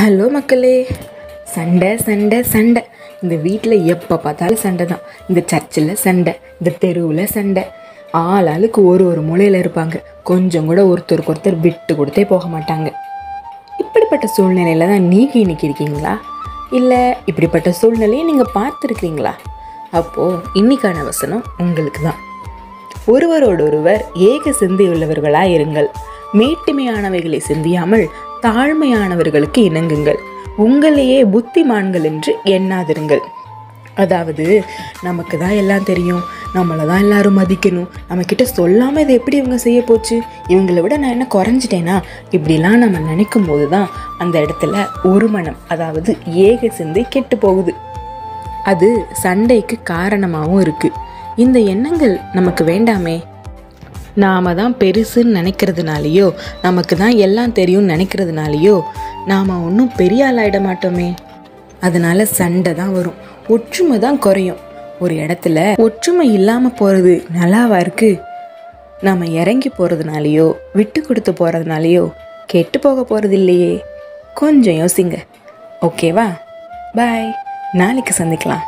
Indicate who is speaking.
Speaker 1: Hello மக்களே. சண்டை சண்டை சண்டை. இந்த வீட்டில் எப்போ பார்த்தாலும் சண்டை தான். இந்த சர்ச்சில் சண்டை இந்த தெருவில் சண்டை. ஆள் ஆளுக்கு ஒரு ஒரு மூலையில் இருப்பாங்க. கொஞ்சம் கூட ஒருத்தருக்கு ஒருத்தர் விட்டு கொடுத்தே போக மாட்டாங்க. இப்படிப்பட்ட சூழ்நிலையில் தான் நீங்கள் இன்னைக்கு இருக்கீங்களா? இல்லை இப்படிப்பட்ட சூழ்நிலையை நீங்கள் பார்த்துருக்கீங்களா அப்போது இன்னைக்கான வசனம் உங்களுக்கு தான். ஒருவரோடொருவர் ஏக சிந்தையுள்ளவர்களாய் இருங்கள் மேட்டுமையானவைகளை சிந்தியாமல் தாழ்மையானவர்களுக்கு இணங்குங்கள். உங்களையே புத்திமான்கள் என்று எண்ணாதிருங்கள். அதாவது நமக்கு தான் எல்லாம் தெரியும். நம்மளை தான் எல்லாரும் மதிக்கணும். நம்மக்கிட்ட சொல்லாமல் இதை எப்படி இவங்க செய்ய போச்சு? இவங்களை விட நான் என்ன குறைஞ்சிட்டேனா? இப்படிலாம் நம்ம நினைக்கும் போது தான் அந்த இடத்துல ஒரு மனம் அதாவது ஏக சிந்தை கெட்டு போகுது. அது சண்டைக்கு காரணமாகவும் இருக்குது இந்த எண்ணங்கள் நமக்கு வேண்டாமே? நாம தான் பெருசுன்னு நினைக்கிறதுனாலையோ நமக்கு தான் எல்லாம் தெரியும்னு நினைக்கிறதுனாலையோ நாம் ஒன்றும் பெரிய ஆளாயிட மாட்டோமே. அதனால சண்டை தான் வரும். ஒற்றுமை தான் குறையும். ஒரு இடத்துல ஒற்றுமை இல்லாமல் போகிறது நல்லாவா இருக்குது நாம் இறங்கி போகிறதுனாலையோ விட்டு கொடுத்து போகிறதுனாலையோ கெட்டு போக போகிறது இல்லையே. கொஞ்சம் யோசிங்க. ஓகேவா? பாய். நாளைக்கு சந்திக்கலாம்.